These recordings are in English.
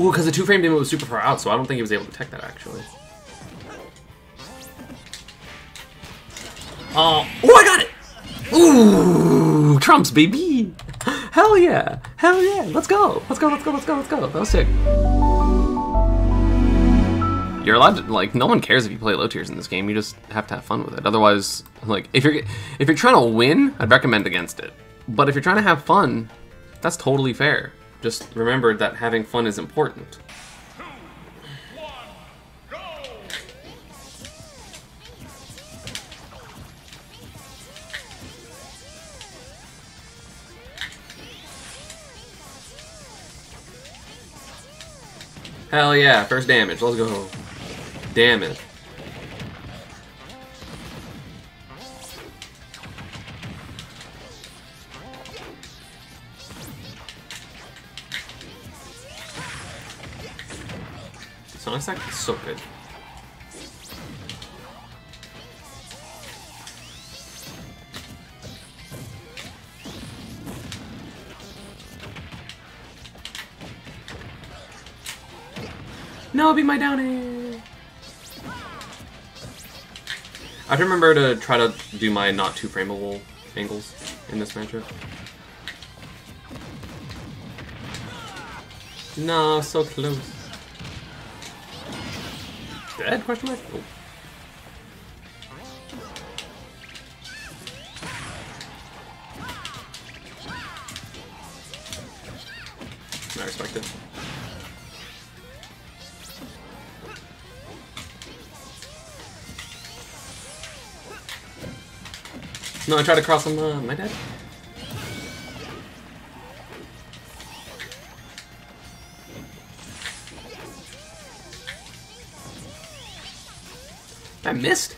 Ooh, because the two frame demon was super far out, so I don't think he was able to detect that actually. Oh, oh, I got it! Ooh, Trumps, baby! Hell yeah! Hell yeah! Let's go! Let's go! Let's go! Let's go! Let's go! That was sick. You're allowed to like. No one cares if you play low tiers in this game. You just have to have fun with it. Otherwise, like if you're if you're trying to win, I'd recommend against it. But if you're trying to have fun, that's totally fair. Just remember that having fun is important. Hell yeah, first damage, let's go. Damn it. Sonic Sack is so good. No, be my downy. I have to remember to try to do my not too frameable angles in this matchup. No, so close. Dead? Question mark? Oh. I respect it. No, I tried to cross him. Uh, my dad. I missed.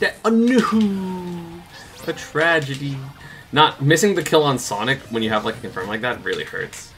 That oh no, A tragedy. Not missing the kill on Sonic when you have like a confirm like that really hurts.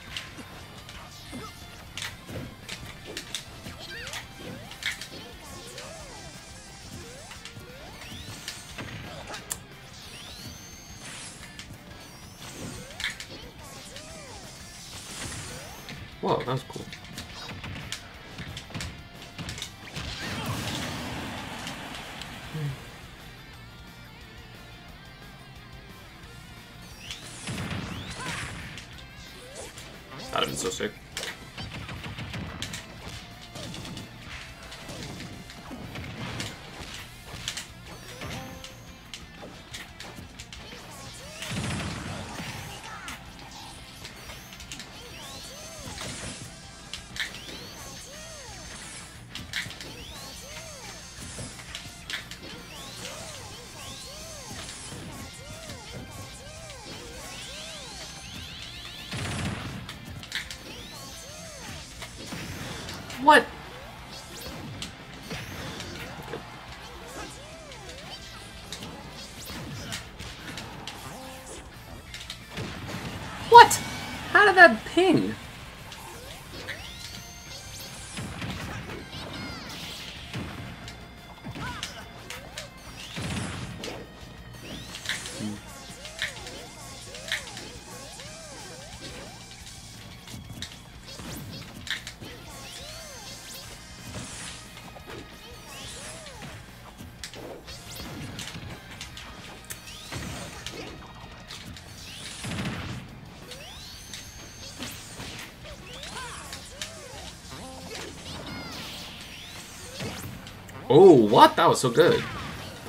Oh, what? That was so good.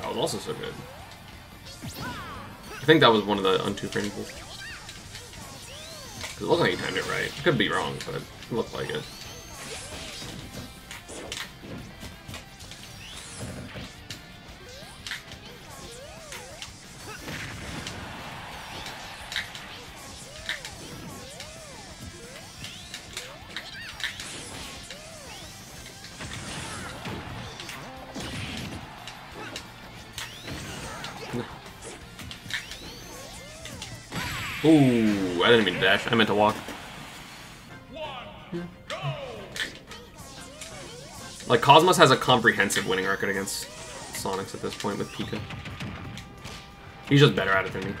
That was also so good. I think that was one of the unto frameables. It looked like he timed it right. Could be wrong, but it looked like it. Ooh, I didn't mean to dash. I meant to walk. Like, Cosmos has a comprehensive winning record against Sonics at this point with Pika. He's just better at it than me.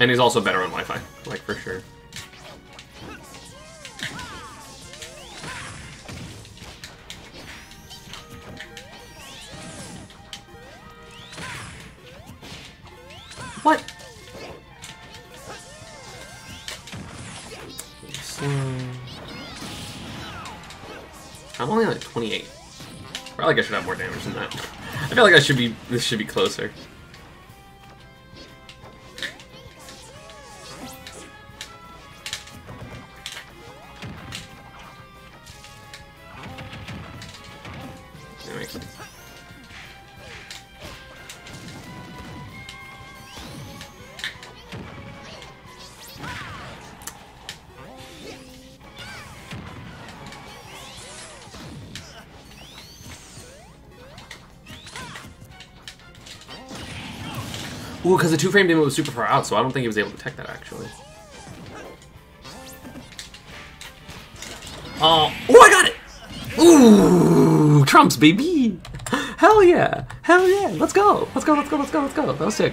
And he's also better on Wi-Fi, like, for sure. Like I should have more damage than that. I feel like I should be. This should be closer. Because the two frame didn't was super far out, so I don't think he was able to detect that actually. Oh, oh, I got it! Ooh, Trumps, baby! Hell yeah! Hell yeah! Let's go! Let's go! Let's go! Let's go! Let's go! That was sick.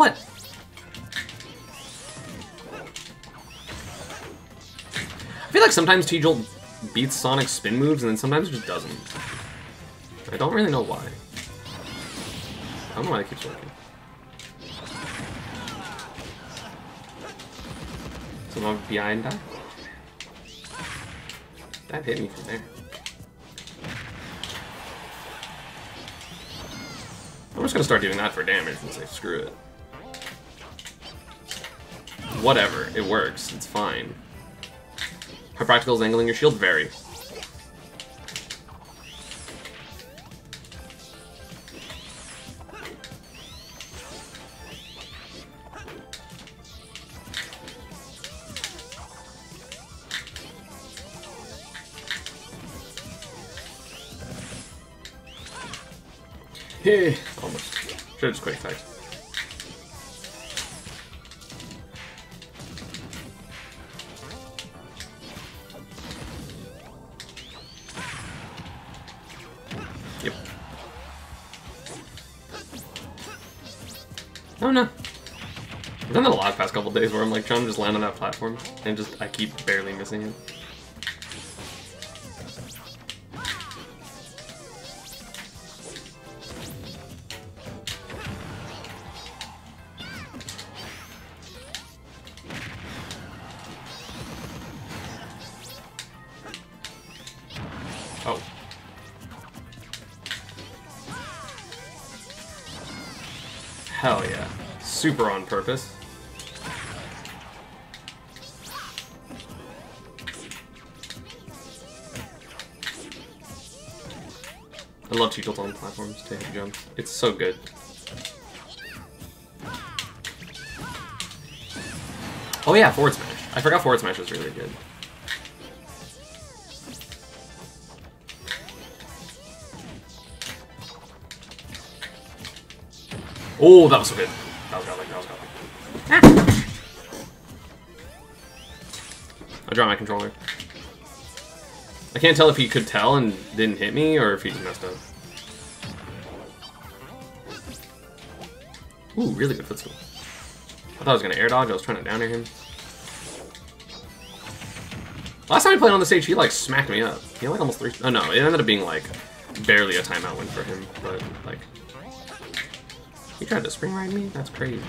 What? I feel like sometimes T-Jolt beats Sonic's spin moves, and then sometimes it just doesn't. I don't really know why. I don't know why it keeps working. Someone behind die. That hit me from there. I'm just gonna start doing that for damage and say screw it. Whatever, it works, it's fine. How practical is angling your shield? Very. Hey, almost. Should've just quick attacked. Couple days where I'm like trying to just land on that platform and just I keep barely missing it. Oh. Hell yeah. Super on purpose. Love T-Tilt on platforms to hit jumps. It's so good. Oh yeah, forward smash. I forgot forward smash was really good. Oh, that was so good. That was godlike, that was godlike. Ah. I dropped my controller. I can't tell if he could tell and didn't hit me, or if he just messed up. Ooh, really good footstool. I thought I was gonna air dodge, I was trying to down air him. Last time I played on the stage, he like smacked me up. He had like almost three. Oh no, it ended up being like barely a timeout win for him, but like he tried to spring ride me? That's crazy.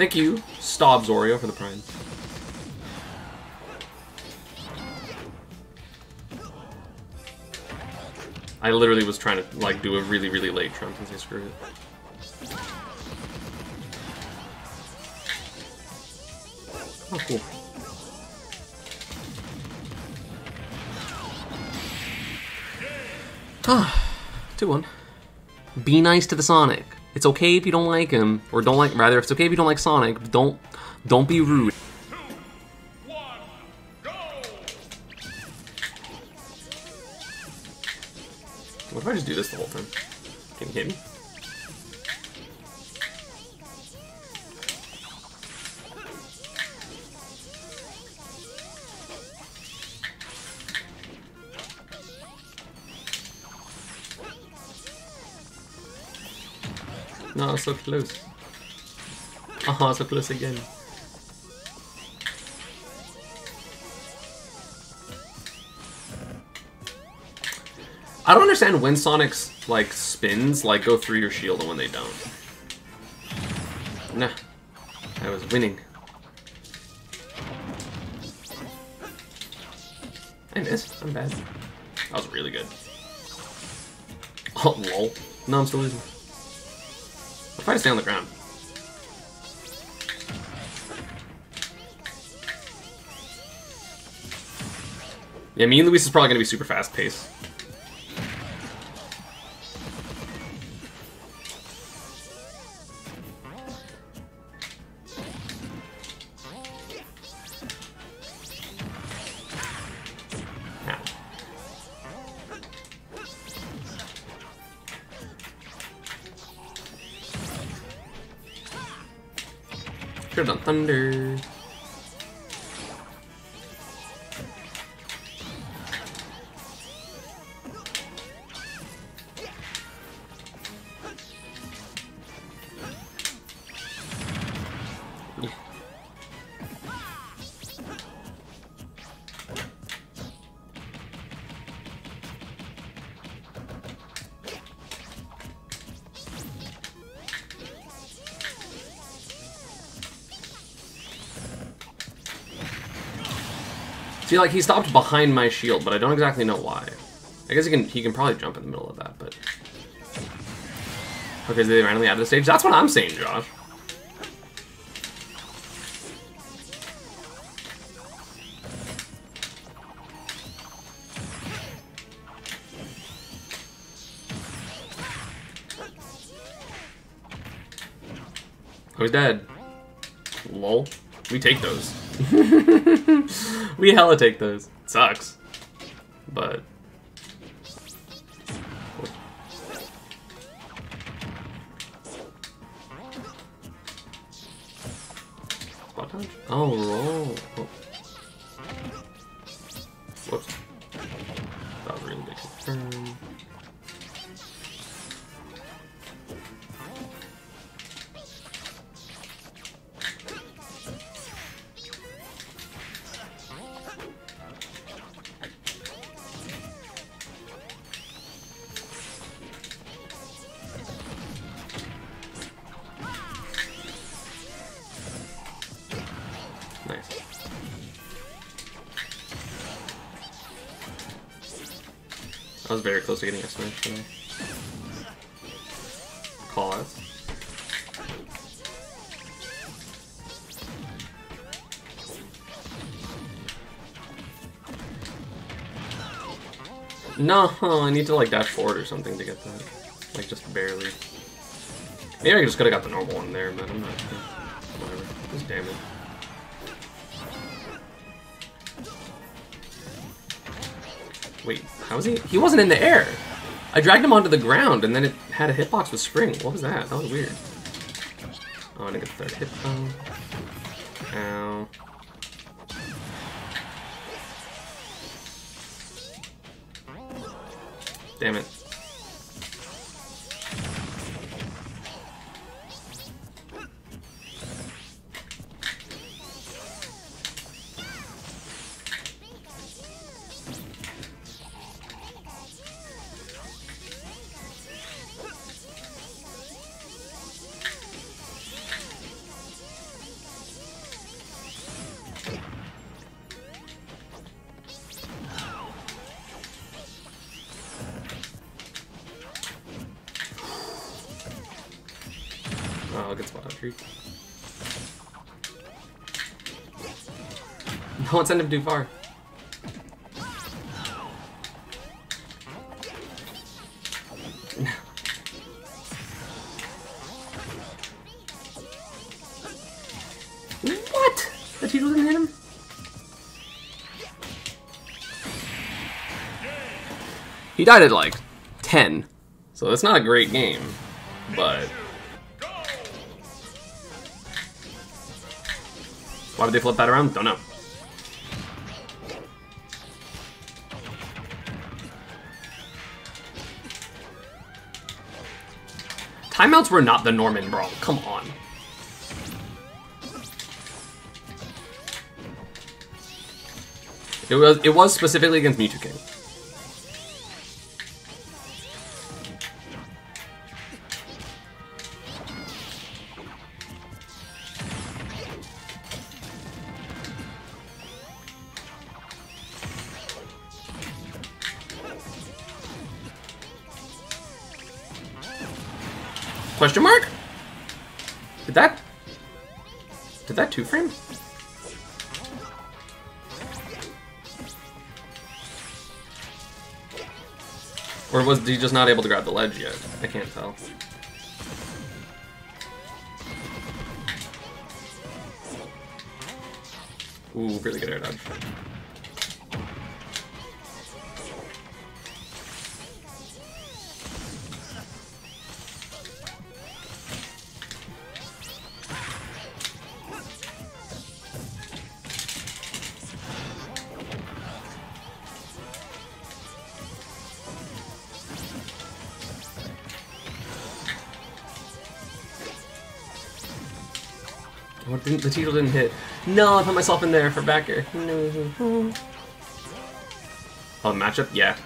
Thank you, Stobbs Oreo, for the prime. I literally was trying to like do a really, really late trunk and say screw it. Oh, cool. Ah, 2-1. Be nice to the Sonic. It's okay if you don't like him, or don't like, rather, it's okay if you don't like Sonic, don't, don't be rude. No, so close. Oh, so close again. I don't understand when Sonic's, like, spins, like, go through your shield and when they don't. Nah. I was winning. I missed. I'm bad. That was really good. Oh, lol. No, I'm still losing. I'll try to stay on the ground. Yeah, me and Luis is probably going to be super fast paced. Like, he stopped behind my shield, but I don't exactly know why. I guess he can he can probably jump in the middle of that, but... Okay, they randomly added the stage? That's what I'm saying, Josh. Oh, he's dead. Lol. We take those. we hella take those. sucks. But... Oh, roll. Was very close to getting a smash. Call out. No, I need to like dash forward or something to get that. Like just barely. Maybe I just could have got the normal one there, but I'm not. Whatever. Just damn how was he? He wasn't in the air. I dragged him onto the ground, and then it had a hitbox with spring. What was that? That was weird. Oh, I didn't get the third hit though. Send him too far. what? The Cheeto didn't hit him? He died at like 10. So it's not a great game, but... Why would they flip that around? Don't know. Timeouts were not the Norman Brawl. Come on. It was it was specifically against MewtwoKing. Was he just not able to grab the ledge yet? I can't tell. Ooh, really good air dodge. The Cheeto didn't hit? No, I put myself in there for backer. No. Oh, matchup? Yeah.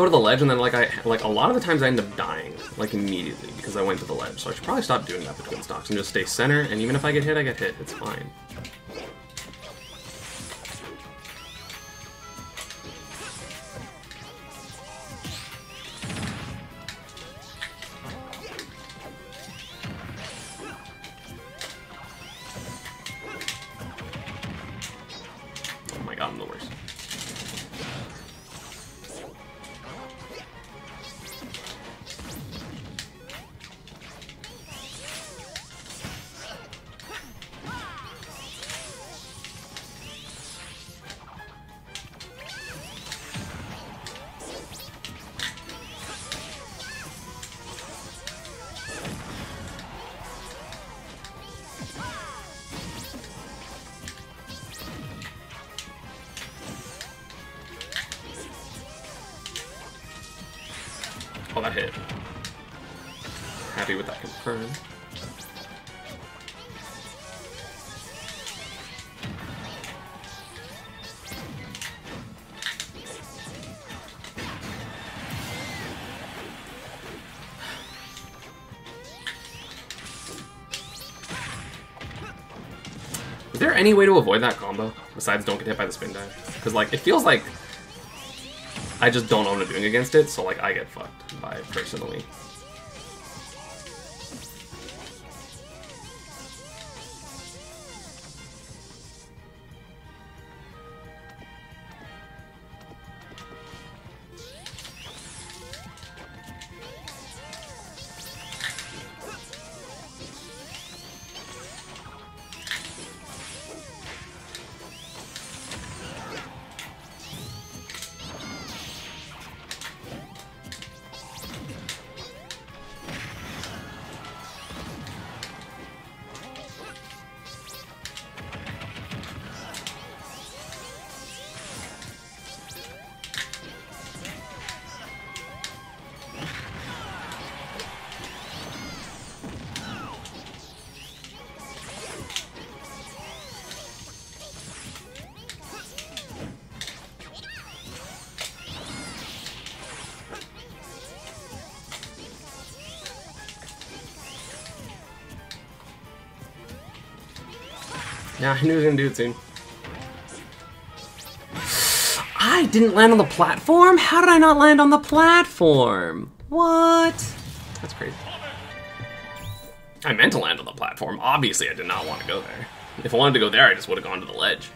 Go to the ledge and then like I like a lot of the times I end up dying like immediately because I went to the ledge. So I should probably stop doing that between stocks and just stay center. And even if I get hit, I get hit. It's fine. Any way to avoid that combo besides don't get hit by the spin dash? Because like it feels like I just don't know what I'm doing against it, so like I get fucked by it personally. Yeah, I knew he was gonna do it soon. I didn't land on the platform? How did I not land on the platform? What? That's crazy. I meant to land on the platform. Obviously, I did not want to go there. If I wanted to go there, I just would have gone to the ledge.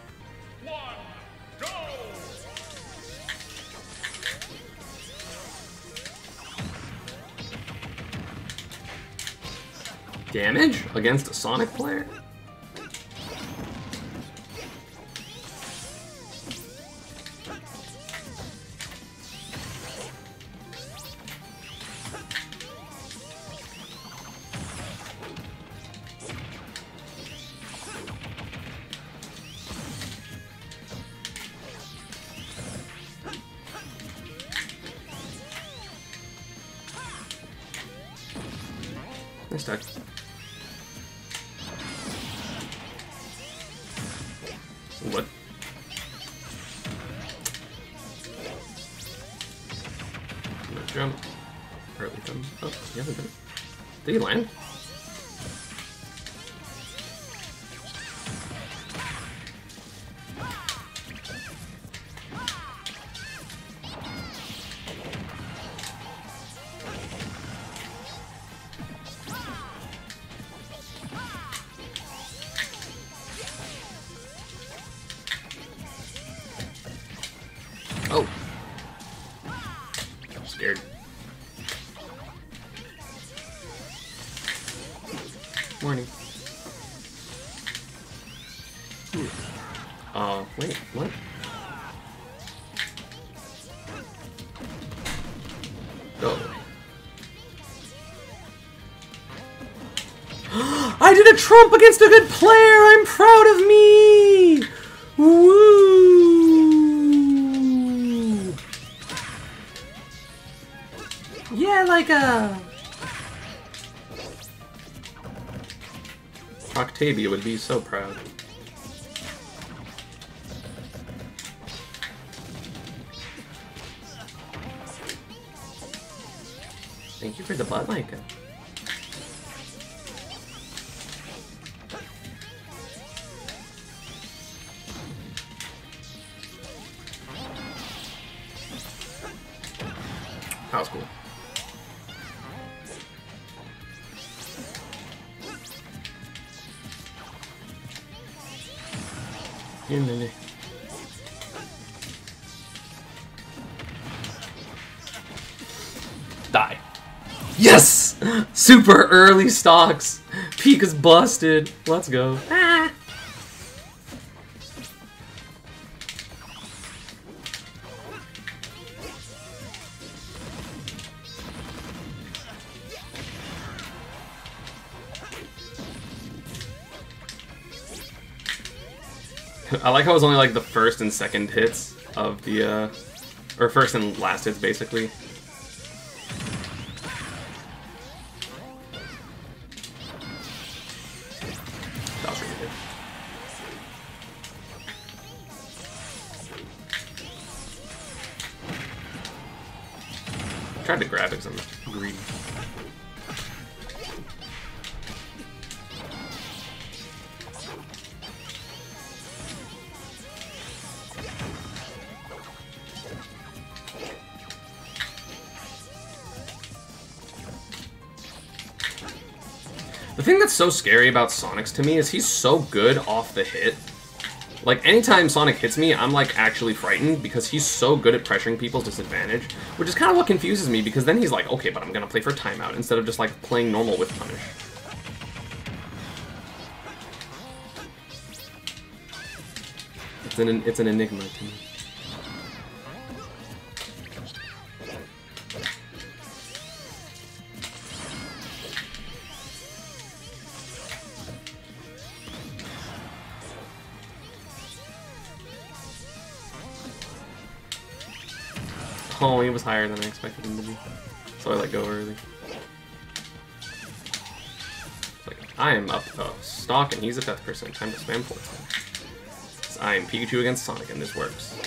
Damage against a Sonic player? Trump against a good player! I'm proud of me! Woo! Yeah, like a... Octavia would be so proud. Super early stocks. Peak is busted. Let's go. Ah. I like how it was only like the first and second hits of the, uh, or first and last hits basically. Thing that's so scary about Sonic's to me is he's so good off the hit. Like, anytime Sonic hits me, I'm, like, actually frightened because he's so good at pressuring people's disadvantage, which is kind of what confuses me because then he's like, okay, but I'm gonna play for timeout instead of just, like, playing normal with punish. It's an, it's an enigma to me. Higher than I expected him to be. So I let go early. It's like, I am up uh, stock and he's a death person. Time to spam port. I am Pikachu against Sonic and this works.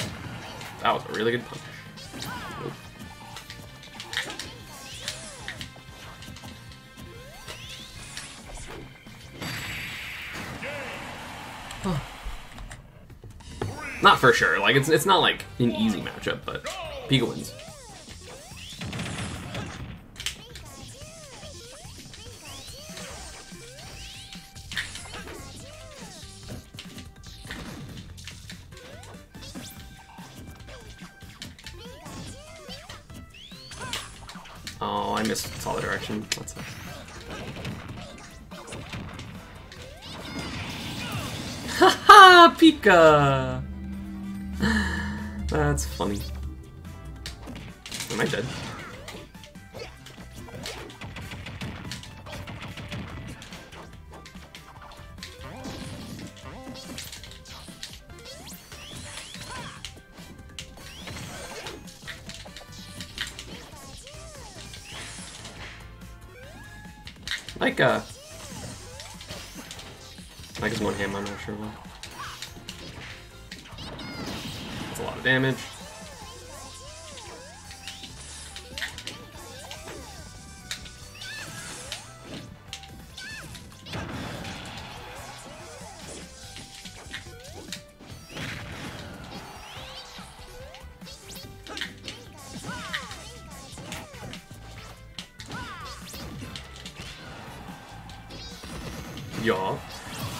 That was a really good punch. Not for sure. Like it's it's not like an easy matchup, but Pika wins. That's funny. A lot of damage.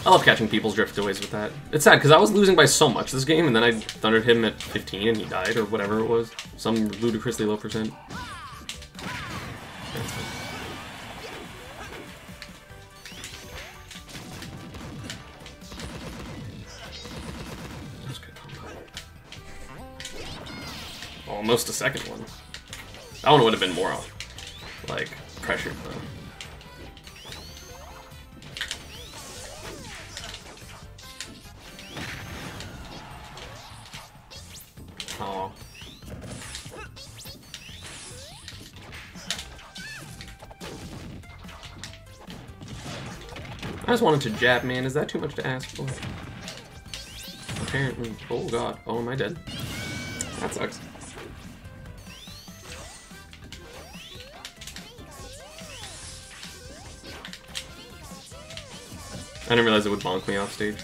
I love catching people's driftaways with that. It's sad because I was losing by so much this game, and then I thundered him at 15 and he died, or whatever it was. Some ludicrously low percent. Almost a second one. That one would have been more, like, just wanted to jab, man. Is that too much to ask for? Apparently. Oh god. Oh, am I dead? That sucks. I didn't realize it would bonk me off stage.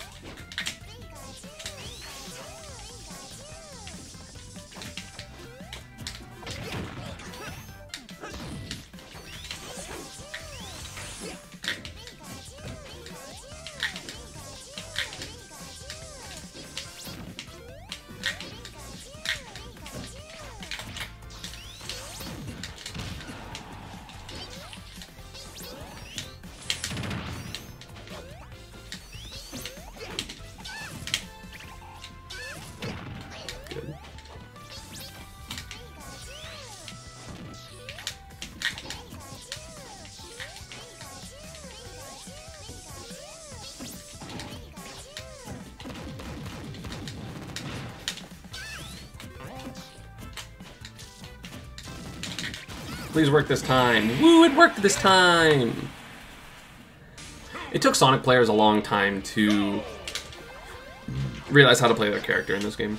Please work this time. Woo, it worked this time! It took Sonic players a long time to realize how to play their character in this game.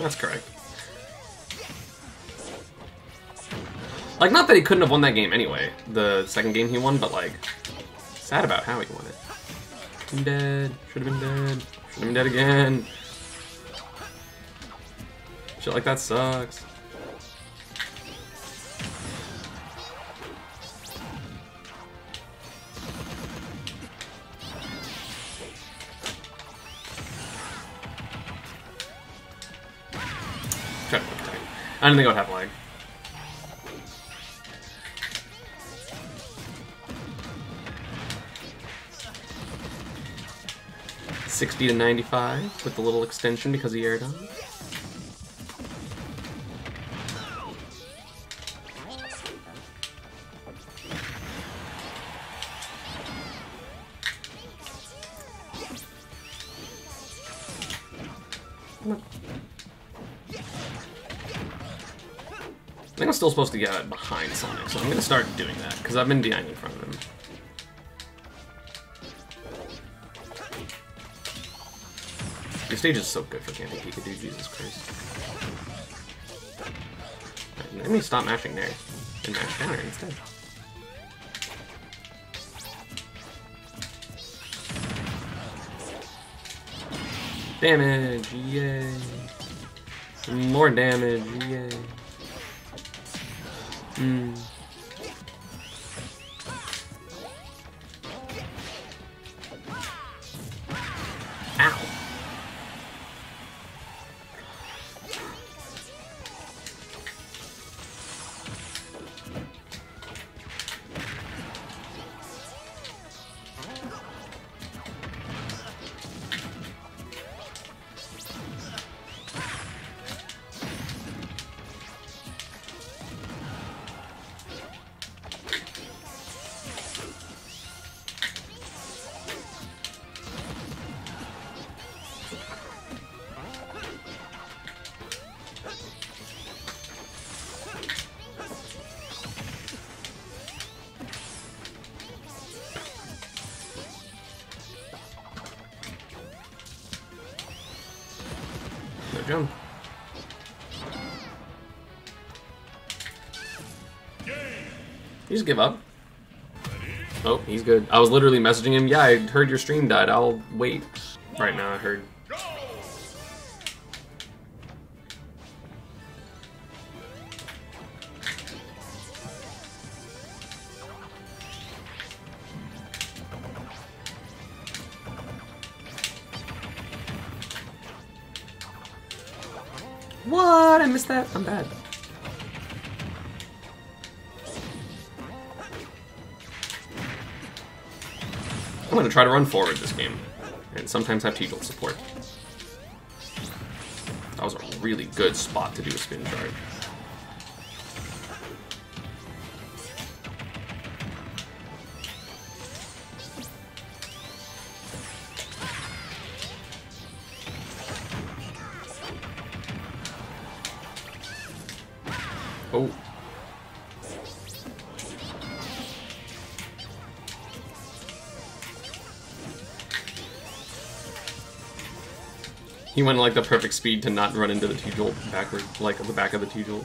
That's correct. Like, not that he couldn't have won that game anyway, the second game he won, but like, sad about how he won it. I'm dead. Should have been dead. Should have been dead again. Shit like that sucks. I didn't think I would have lag. Sixty to ninety-five with the little extension because of air dodge. Still supposed to get behind Sonic, so I'm gonna start doing that, because I've been DIing in front of him. Your stage is so good for Camping Pikachu, Jesus Christ. Let me stop mashing there, and mash down there instead. Damage, yay. More damage, yay. Hmm. Give up. Oh, he's good. I was literally messaging him. Yeah, I heard your stream died. I'll wait. Right now, I heard. What? I missed that? I'm bad. I'm gonna try to run forward this game, and sometimes have T-Jolt support. That was a really good spot to do a spin charge. He went like the perfect speed to not run into the T-Jolt backward, like the back of the T-Jolt.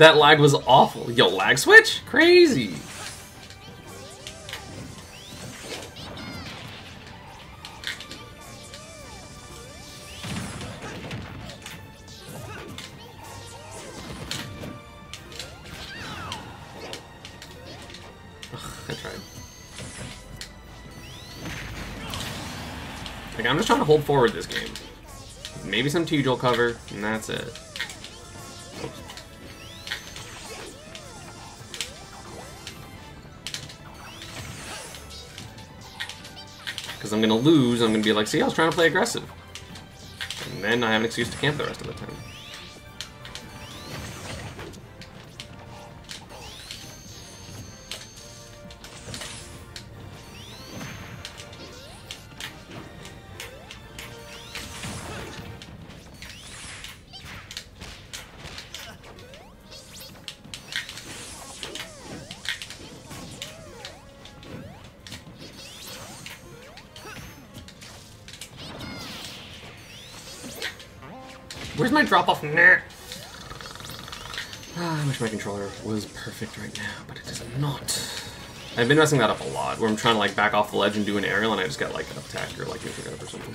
That lag was awful. Yo, lag switch? Crazy. I tried. Like, I'm just trying to hold forward this game. Maybe some T-Jolt cover, and that's it. Because I'm going to lose, I'm going to be like, see, I was trying to play aggressive. And then I have an excuse to camp the rest of the time. Drop off? Nah. Ah, I wish my controller was perfect right now, but it is not. I've been messing that up a lot, where I'm trying to like back off the ledge and do an aerial, and I just get like attacked or like anything up or something.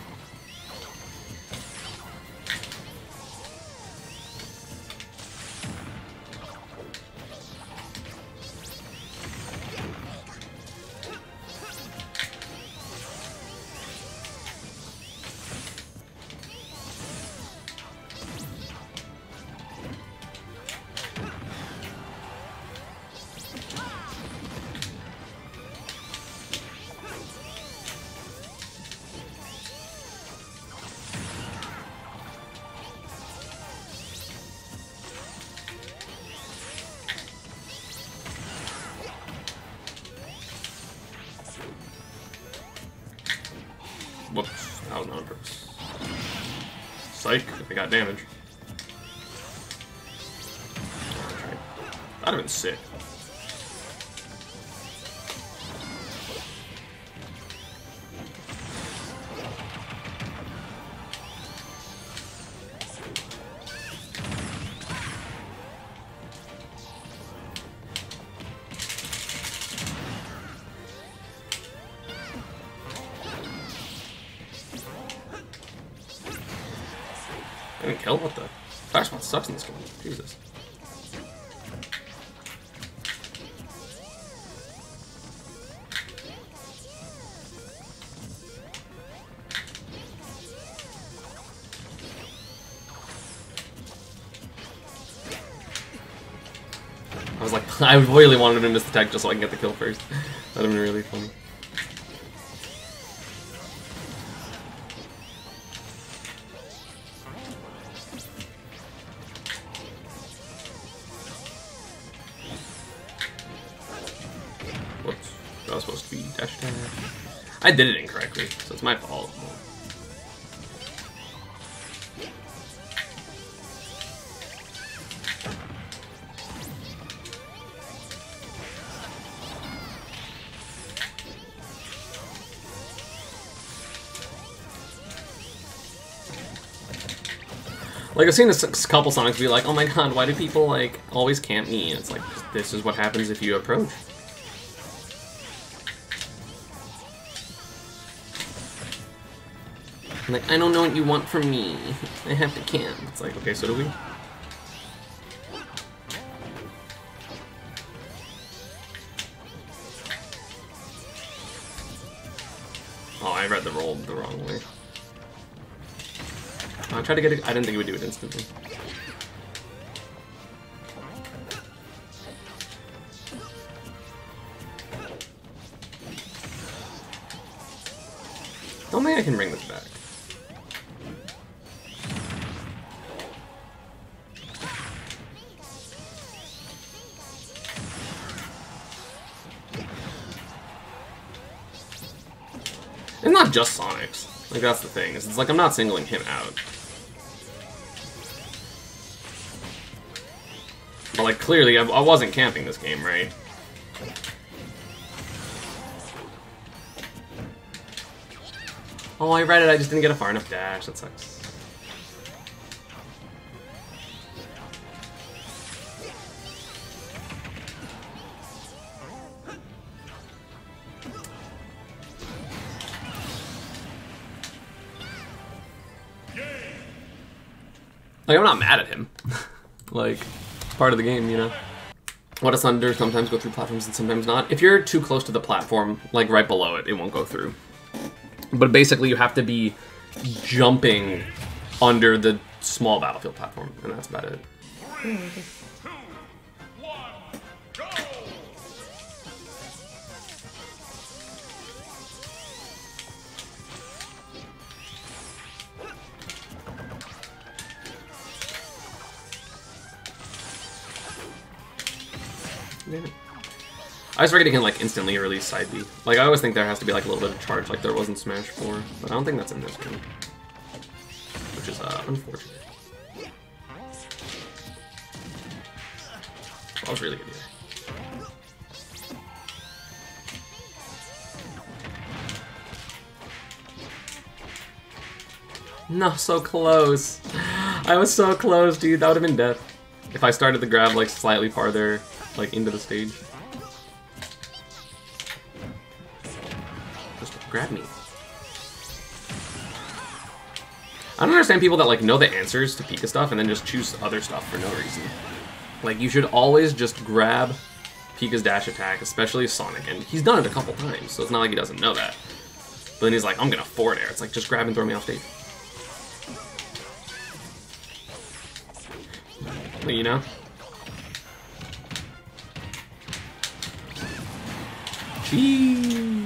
Sucks in this game. Jesus. I was like, I really wanted him to miss the tech just so I can get the kill first. That'd have been really funny. I did it incorrectly, so it's my fault. Like I've seen a couple Sonics be like, "Oh my god, why do people like always camp me?" And it's like, this is what happens if you approach. Like, I don't know what you want from me. I have to camp. It's like, okay, so do we. Oh, I read the roll the wrong way. I tried to get it. I didn't think it would do it instantly. Just Sonics. Like, that's the thing. It's like I'm not singling him out. But, like, clearly, I, I wasn't camping this game, right? Oh, I read it, I just didn't get a far enough dash. That sucks. Like, I'm not mad at him. like, part of the game, you know? What does Thunder sometimes go through platforms and sometimes not? If you're too close to the platform, like right below it, it won't go through. But basically, you have to be jumping under the small battlefield platform, and that's about. It. I always forget he can like instantly release side B. Like I always think there has to be like a little bit of charge like there was in Smash 4, but I don't think that's in this one. Which is uh, unfortunate. That was really good here. No, so close. I was so close, dude. That would have been death. If I started the grab like slightly farther, like into the stage. Grab me. I don't understand people that like know the answers to Pika stuff and then just choose other stuff for no reason. Like you should always just grab Pika's dash attack, especially Sonic, and he's done it a couple times, so it's not like he doesn't know that. But then he's like, I'm gonna forward air. It's like just grab and throw me off stage. You know? Jeez.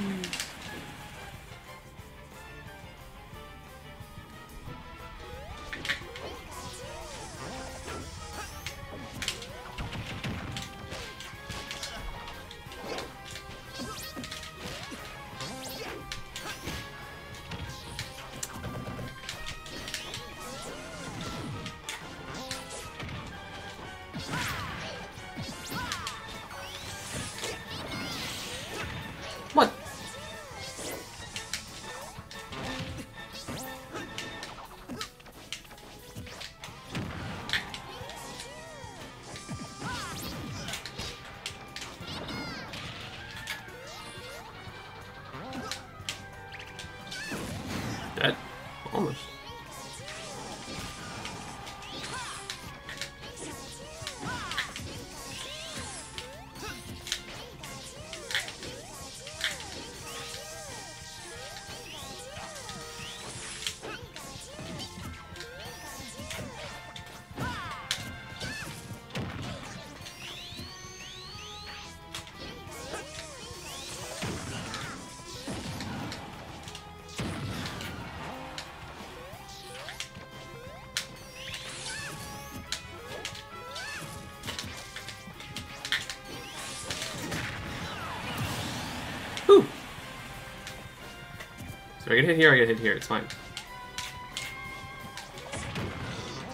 So I get hit here, I get hit here, it's fine.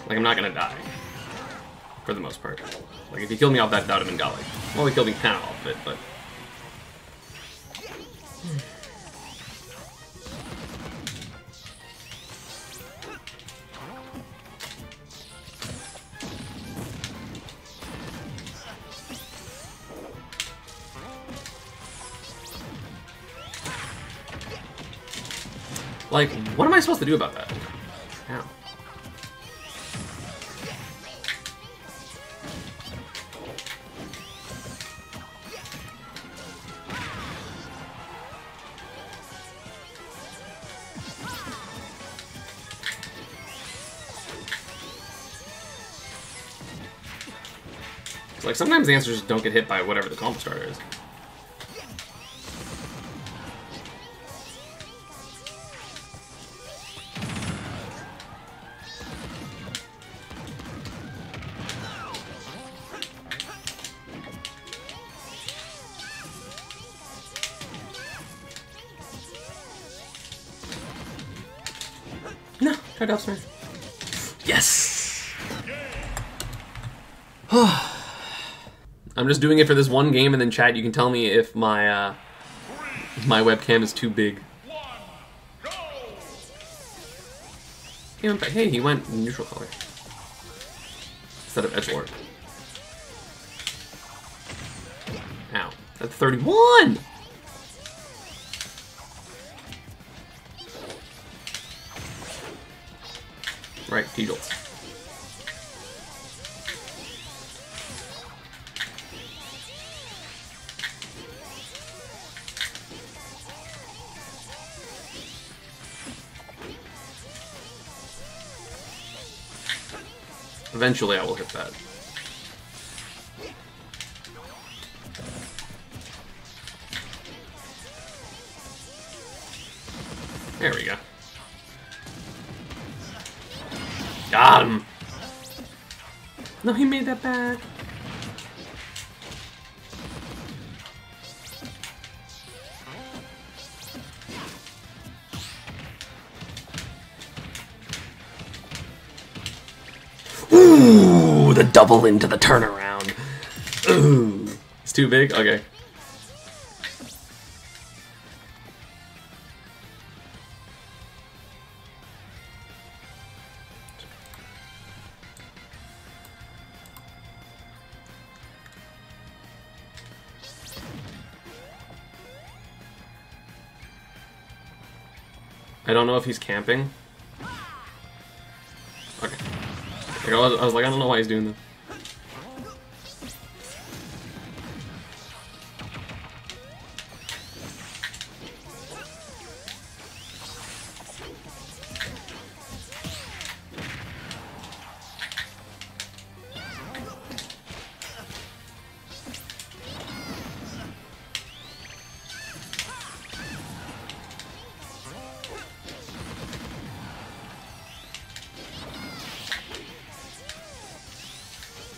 Like, I'm not gonna die. For the most part. Like, if he killed me off that, that would have been golly. Well, he killed me kind of off it, but... what am I supposed to do about that? It's like sometimes the answers don't get hit by whatever the combo starter is. Try smash. Yes! I'm just doing it for this one game, and then chat, you can tell me if my uh, my webcam is too big. He went. Hey, he went neutral color instead of edgelord. Ow, that's 31. Right, Beatles. Eventually I will hit that. need. Ooh, the double into the turnaround. Ooh. It's too big? Okay. Know if he's camping. Okay. Like, I, was, I was like, I don't know why he's doing this.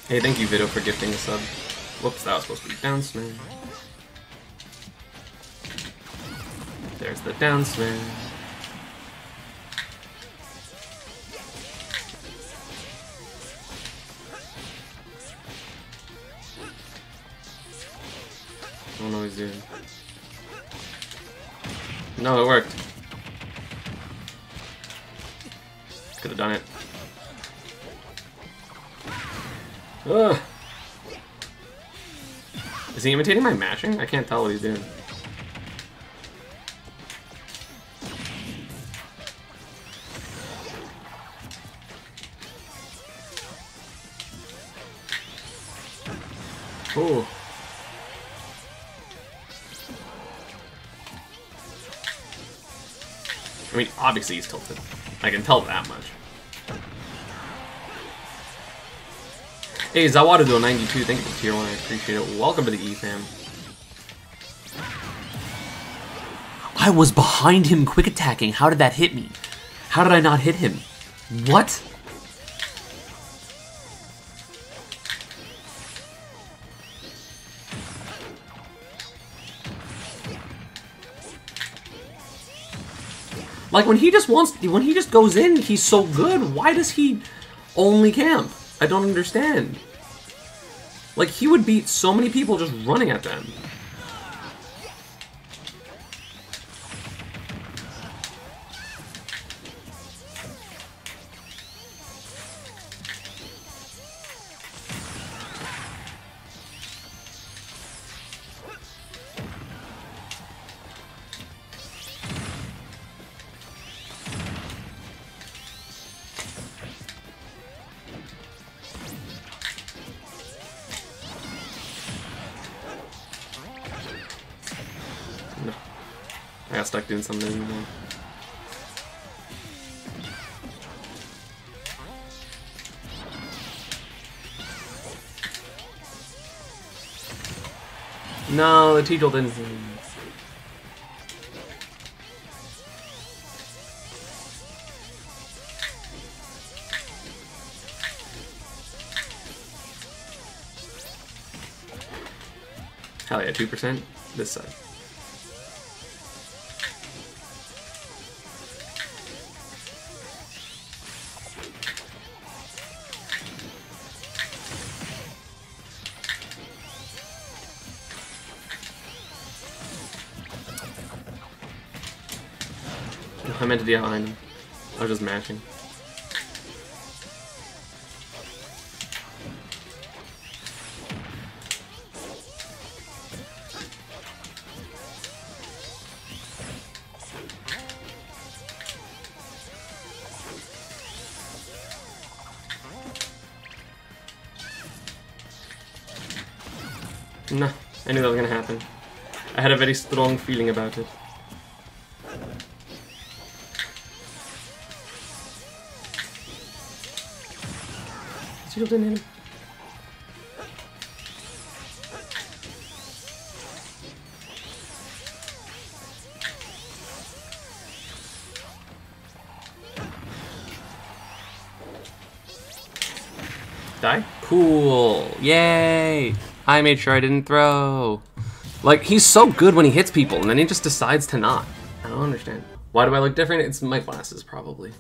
Hey, thank you, Vito, for gifting a sub. Whoops, that was supposed to be down smash. There's the down smash. Doing. No, it worked. Ugh. Is he imitating my mashing? I can't tell what he's doing. Oh. I mean, obviously he's tilted. I can tell that much. Hey, Zawada do a 92. Thank you for tier 1. I appreciate it. Welcome to the E fam. I was behind him quick attacking. How did that hit me? How did I not hit him? What? Like when he just wants, when he just goes in, he's so good. Why does he only camp? I don't understand. Like, he would beat so many people just running at them. Doing something anymore. No, the Teedle didn't. Hell yeah, 2%? This side. Meant to be behind him. I was just mashing. No, I knew that was gonna happen. I had a very strong feeling about it. Shield in him. Die? Cool. Yay! I made sure I didn't throw. Like, he's so good when he hits people, and then he just decides to not. I don't understand. Why do I look different? It's my glasses, probably.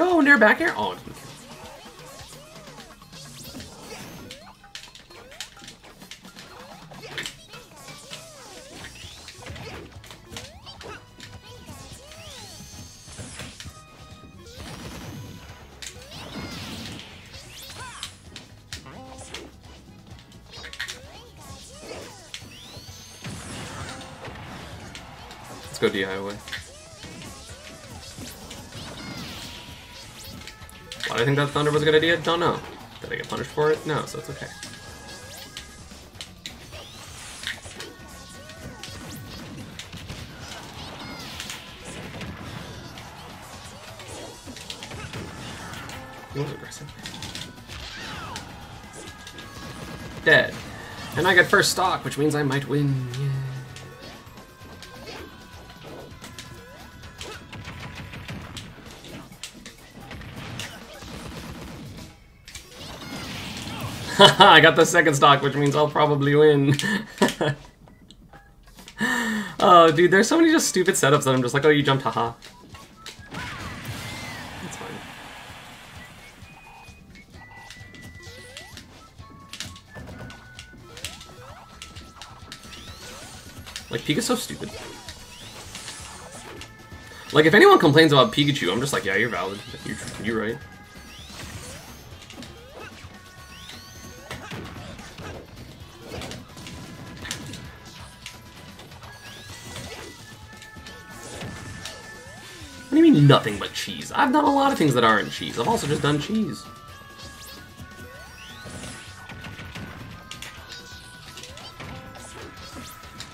Yo, near back air. Oh, go DI away. I think that Thunder was a good idea? Don't know. Did I get punished for it? No, so it's okay. He was aggressive. Dead. And I get first stock, which means I might win. I got the second stock, which means I'll probably win. oh, dude, there's so many just stupid setups that I'm just like, oh, you jumped, haha. That's fine. Like, Pika's so stupid. Like, if anyone complains about Pikachu, I'm just like, yeah, you're valid. You're, you're right. Nothing but cheese? I've done a lot of things that aren't cheese. I've also just done cheese.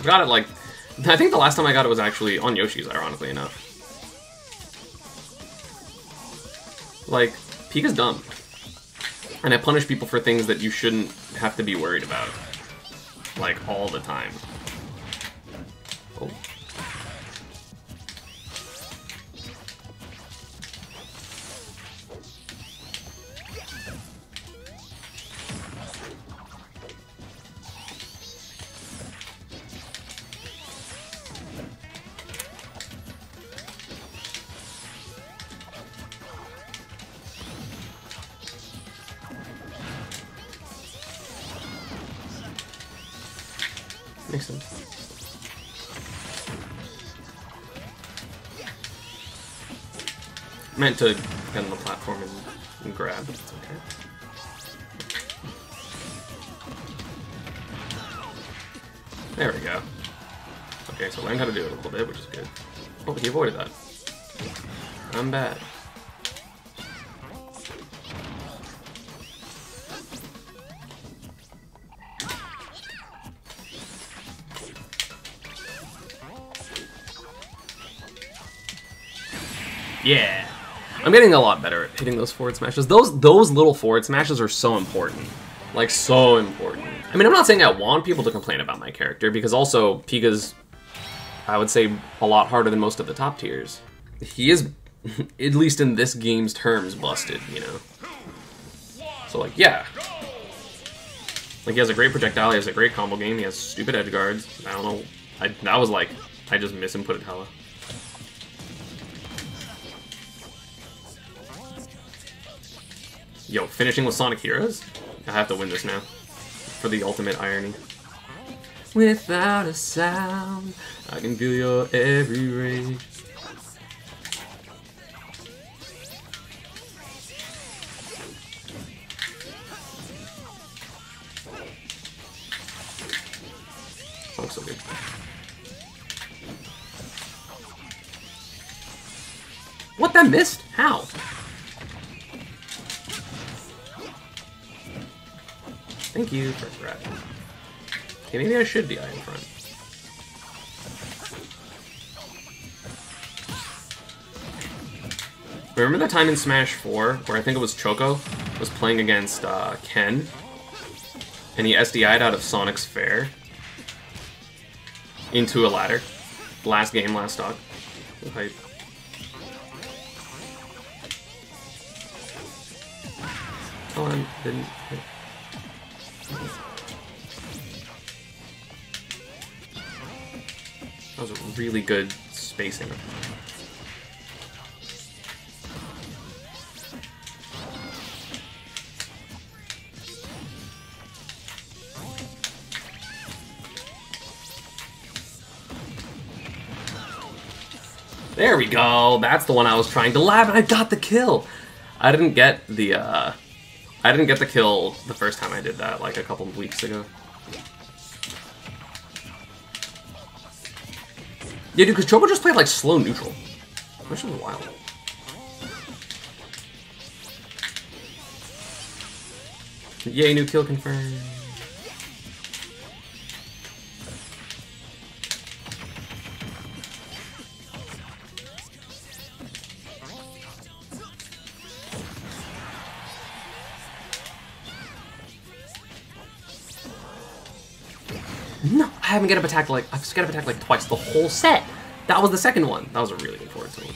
I got it like I think the last time I got it was actually on Yoshi's, ironically enough. Like, Pika's dumb. And I punish people for things that you shouldn't have to be worried about. Like, all the time. Makes sense. Meant to get on the platform and, and grab. It's okay. There we go. Okay, so learned how to do it a little bit, which is good. Oh, he avoided that. I'm bad. Yeah. I'm getting a lot better at hitting those forward smashes. Those those little forward smashes are so important. Like, so important. I mean, I'm not saying I want people to complain about my character, because also, Pika's, I would say, a lot harder than most of the top tiers. He is, at least in this game's terms, busted, you know? So, like, yeah. Like, he has a great projectile, he has a great combo game, he has stupid edge guards. I don't know. I, that was like, I just misinputted hella. Yo, finishing with Sonic Heroes? I have to win this now. For the ultimate irony. Without a sound, I can feel your every rage. Oh, so good. What, that missed? How? Thank you for grabbing. Okay, maybe I should be eye in front. Remember the time in Smash 4 where I think it was Choco was playing against uh, Ken? And he SDI'd out of Sonic's Fair into a ladder. Last game, last stock. Hype. Oh, I didn't. That was a really good spacing. There we go. That's the one I was trying to lab, and I got the kill. I didn't get the, uh, I didn't get the kill the first time I did that, like, a couple weeks ago. Yeah, dude, because Choco just played, like, slow neutral. Which was wild. Yay, new kill confirmed. Haven't get up attack like I've got up attack like twice the whole set. That was the second one. That was a really good forward swing.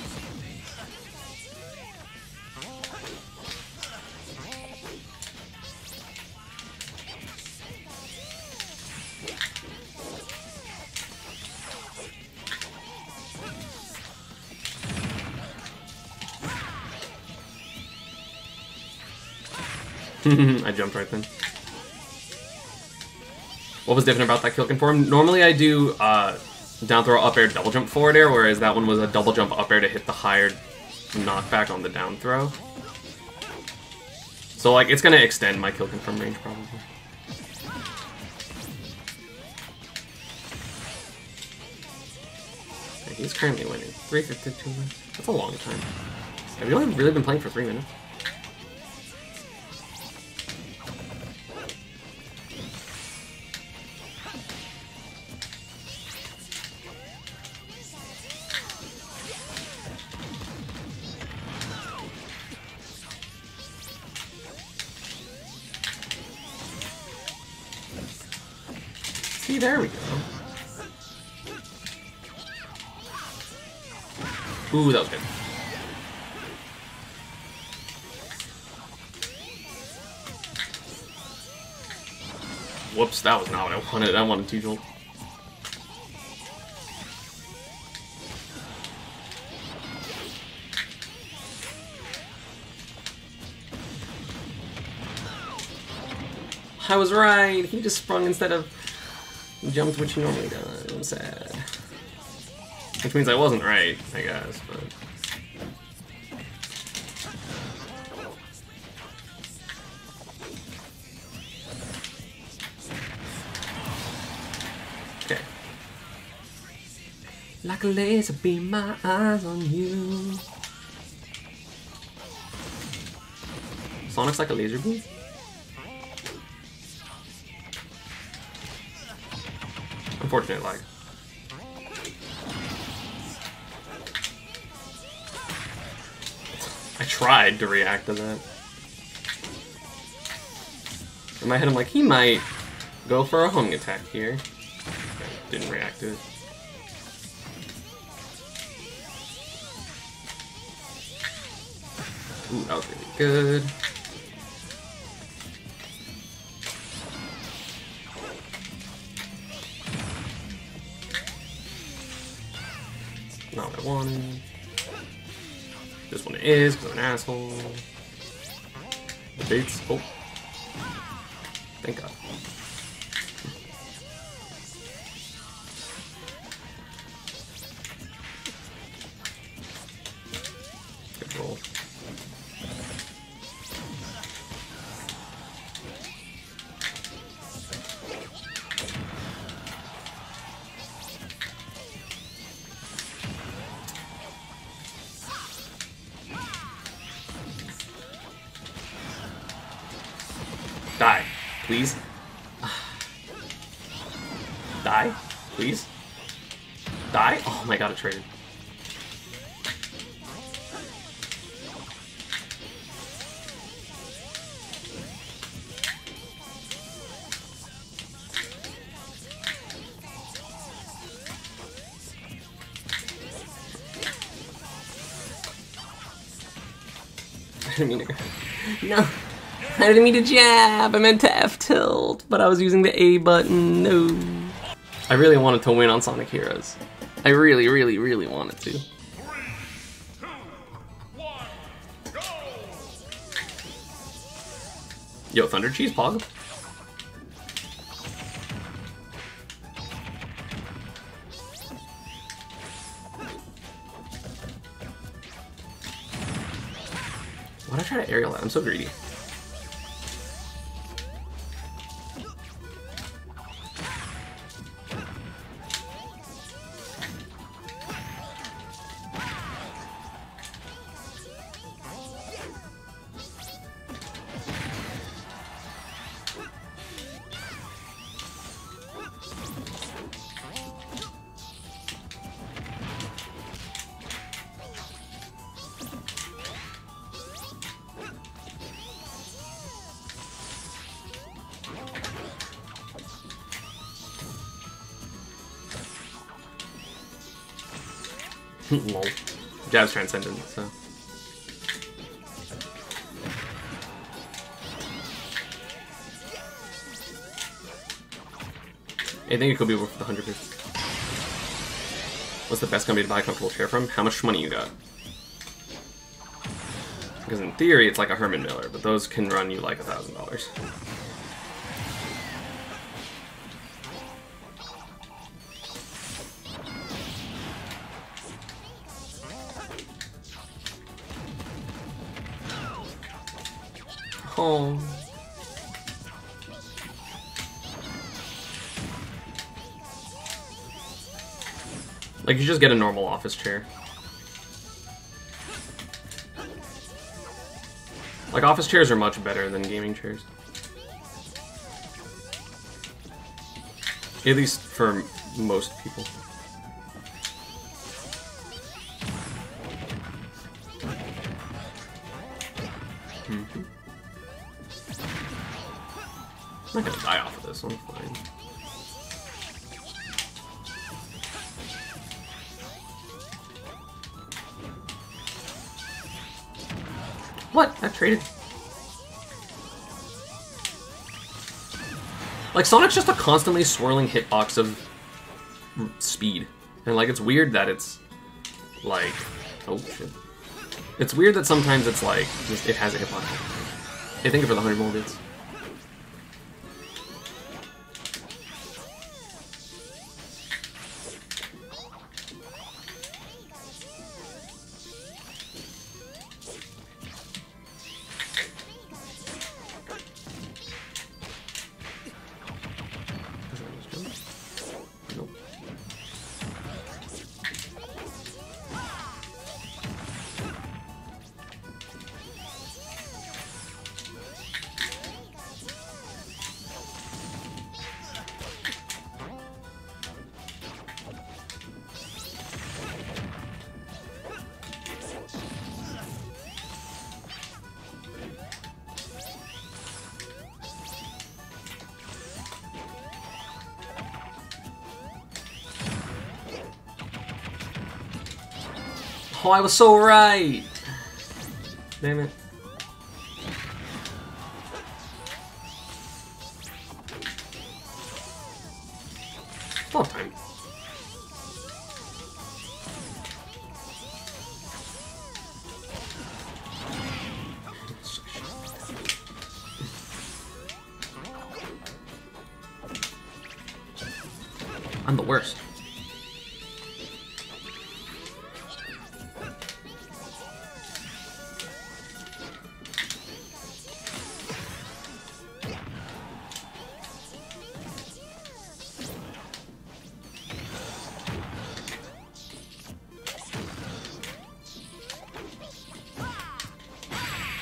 I jumped right then. What was different about that kill confirm? Normally I do uh, down throw up air double jump forward air, whereas that one was a double jump up air to hit the higher knockback on the down throw. So like it's gonna extend my kill confirm range probably. He's currently winning. 352 That's a long time. Have you only really been playing for three minutes? There we go. Ooh, that was good. Whoops, that was not what I wanted. I wanted T-Jolt. I was right. He just sprung instead of jumped, which he normally does. I'm sad. Which means I wasn't right, I guess, but... Okay. Like a laser beam, my eyes on you. Sonic's like a laser beam? Unfortunate lag. I tried to react to that. In my head, I'm like, he might go for a homing attack here. Didn't react to it. Ooh, that was really good. Is, because I'm an asshole. The baits. Oh. Please. Die, please. Die. Oh my god, it traded. I didn't mean to. No. I didn't mean to jab, I meant to F tilt, but I was using the A button, no. I really wanted to win on Sonic Heroes. I really, really, really wanted to. Yo, Thunder Cheese Pog. Why'd I try to aerial that? I'm so greedy. that was transcendent, so. I think it could be worth the 100. What's the best company to buy a comfortable chair from? How much money you got? Because in theory, it's like a Herman Miller, but those can run you like a $1,000. Oh. Like you just get a normal office chair. Like office chairs are much better than gaming chairs. At least for most people. Not gonna die off of this, I'm fine. What? That traded. Like, Sonic's just a constantly swirling hitbox of speed. And, like, it's weird that it's, like... Oh, shit. It's weird that sometimes it's, like, just, it has a hitbox. Hey, thank you for the 100 more bits. Oh, I was so right! Damn it. Time. I'm the worst.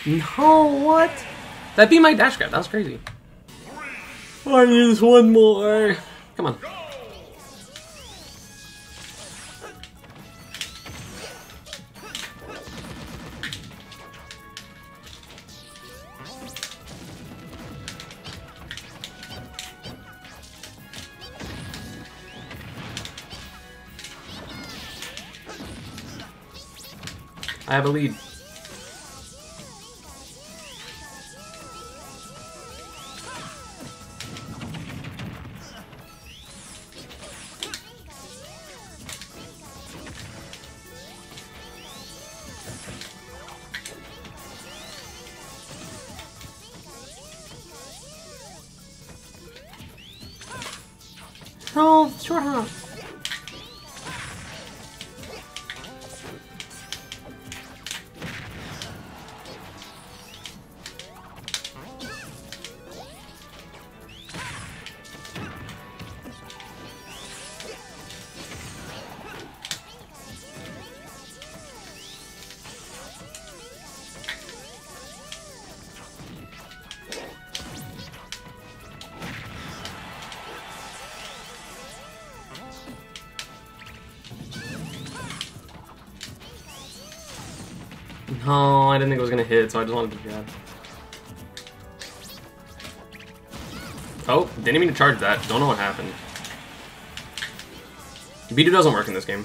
No, what? That be my dash grab. That was crazy. I need one more. Come on. I have a lead. I didn't think it was gonna hit, so I just wanted to jab. Oh, didn't mean to charge that. Don't know what happened. B2 doesn't work in this game.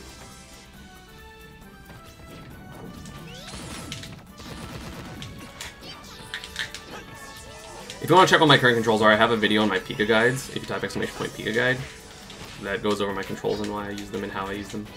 If you want to check what my current controls are, I have a video on my Pika guides. If you type exclamation point Pika guide, that goes over my controls and why I use them and how I use them.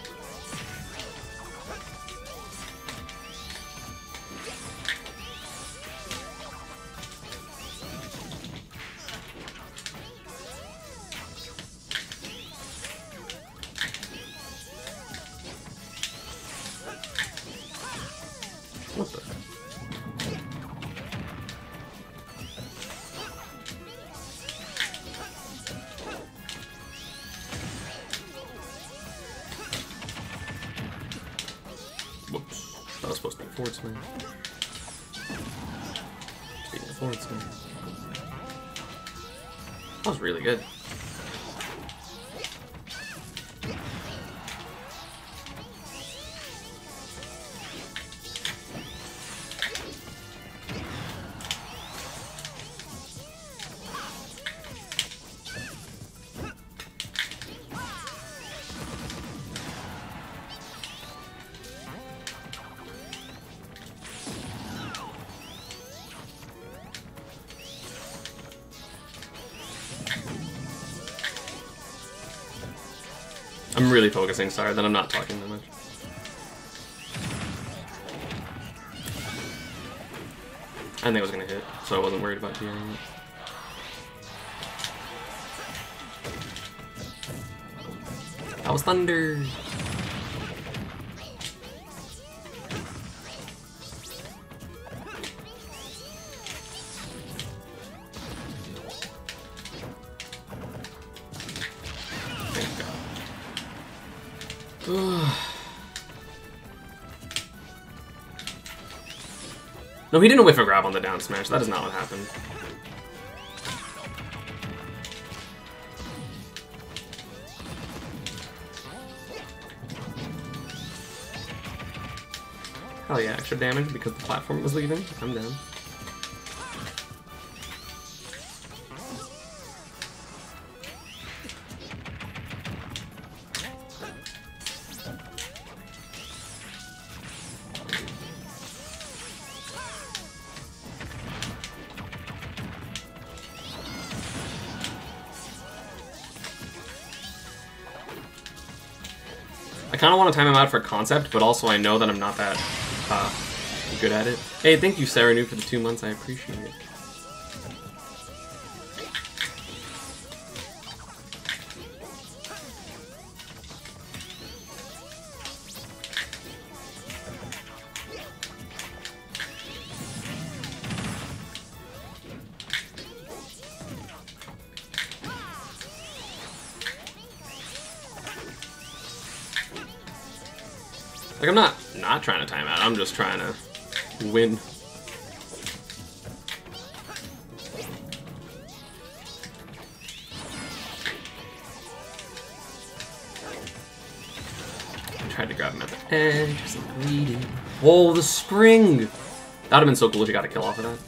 Focusing, sorry that I'm not talking that much. I think I was gonna hit, so I wasn't worried about hearing it. That was thunder. No, he didn't whiff a grab on the down smash. That is not what happened. Hell yeah, extra damage because the platform was leaving. I'm down. I kind of want to time him out for concept, but also I know that I'm not that uh, good at it. Hey, thank you, Sarah New, for the two months. I appreciate it. The! That would have been so cool if you got a kill off of that.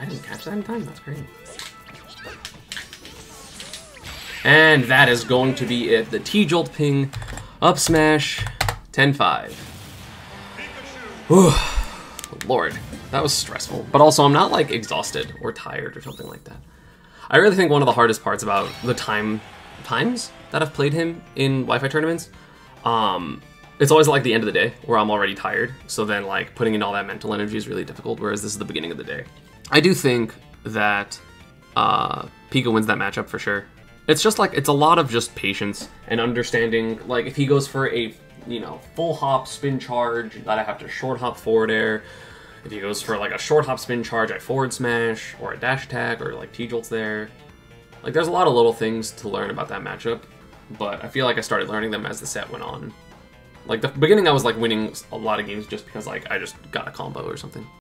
I didn't catch that in time. That's great. And that is going to be it. The T-Jolt ping, up smash, 10-5. Whew. Lord, that was stressful. But also, I'm not, like, exhausted or tired or something like that. I really think one of the hardest parts about the time times that I've played him in Wi-Fi tournaments, um, it's always like the end of the day where I'm already tired. So then, like, putting in all that mental energy is really difficult, whereas this is the beginning of the day. I do think that uh, Pika wins that matchup for sure. It's just like it's a lot of just patience and understanding. Like if he goes for a you know full hop spin charge, that I have to short hop forward air. If he goes for like a short hop spin charge, I forward smash or a dash attack or like T jolts there. Like there's a lot of little things to learn about that matchup, but I feel like I started learning them as the set went on. Like the beginning, I was like winning a lot of games just because like I just got a combo or something.